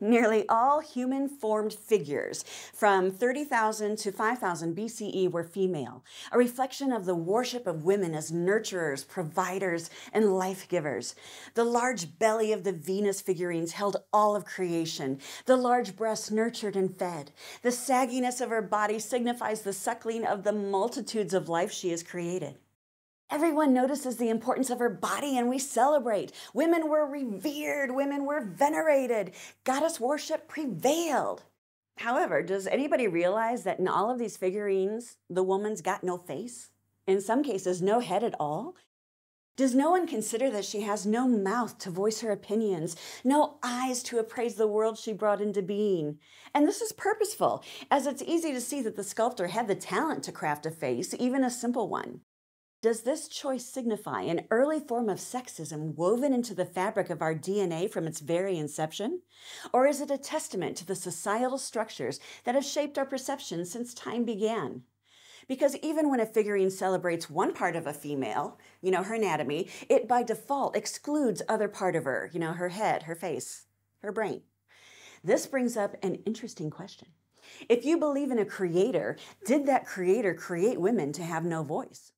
Nearly all human formed figures from 30,000 to 5,000 BCE were female, a reflection of the worship of women as nurturers, providers, and life givers. The large belly of the Venus figurines held all of creation. The large breasts nurtured and fed. The sagginess of her body signifies the suckling of the multitudes of life she has created. Everyone notices the importance of her body and we celebrate. Women were revered, women were venerated, goddess worship prevailed. However, does anybody realize that in all of these figurines, the woman's got no face? In some cases, no head at all? Does no one consider that she has no mouth to voice her opinions, no eyes to appraise the world she brought into being? And this is purposeful, as it's easy to see that the sculptor had the talent to craft a face, even a simple one. Does this choice signify an early form of sexism woven into the fabric of our DNA from its very inception? Or is it a testament to the societal structures that have shaped our perceptions since time began? Because even when a figurine celebrates one part of a female, you know, her anatomy, it by default excludes other part of her, you know, her head, her face, her brain. This brings up an interesting question. If you believe in a creator, did that creator create women to have no voice?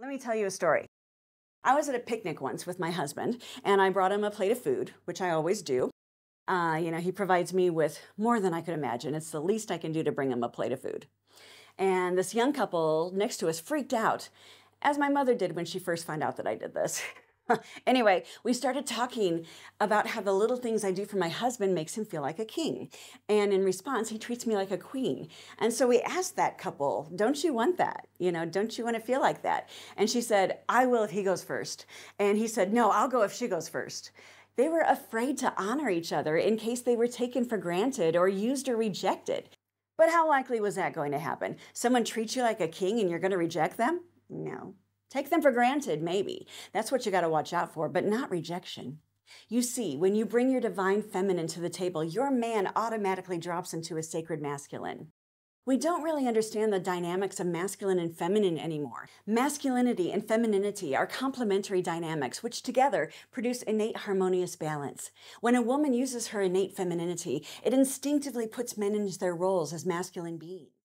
Let me tell you a story. I was at a picnic once with my husband, and I brought him a plate of food, which I always do. Uh, you know, he provides me with more than I could imagine. It's the least I can do to bring him a plate of food. And this young couple next to us freaked out, as my mother did when she first found out that I did this. anyway, we started talking about how the little things I do for my husband makes him feel like a king. And in response, he treats me like a queen. And so we asked that couple, don't you want that? You know, don't you want to feel like that? And she said, I will if he goes first. And he said, no, I'll go if she goes first. They were afraid to honor each other in case they were taken for granted or used or rejected. But how likely was that going to happen? Someone treats you like a king and you're going to reject them? No. Take them for granted, maybe. That's what you got to watch out for, but not rejection. You see, when you bring your divine feminine to the table, your man automatically drops into a sacred masculine. We don't really understand the dynamics of masculine and feminine anymore. Masculinity and femininity are complementary dynamics, which together produce innate harmonious balance. When a woman uses her innate femininity, it instinctively puts men into their roles as masculine beings.